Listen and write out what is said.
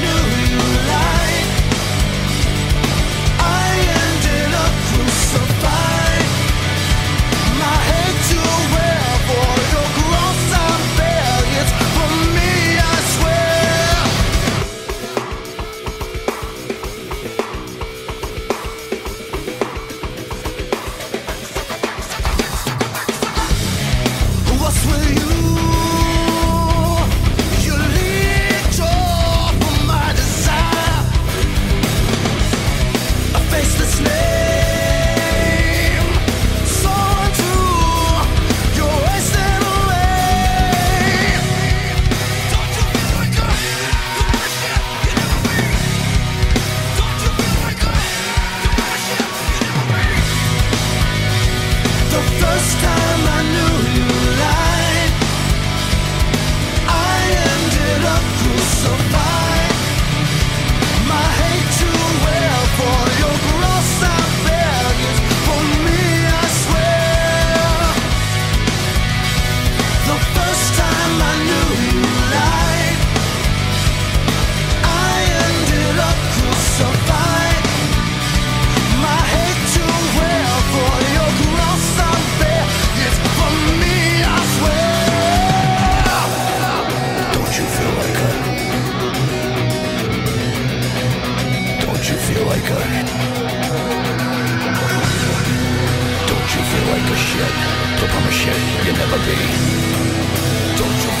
new first time I Don't you feel like a shit? Don't promise shit you never be. Don't you